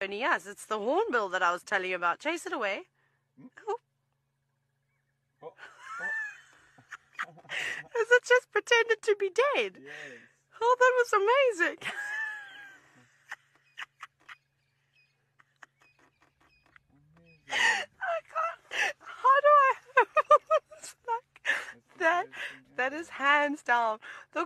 And yes, it's the hornbill that I was telling you about. Chase it away. Oh. Oh, Has it just pretended to be dead? yes. Oh, that was amazing. I can't. How do I? that. That is hands down the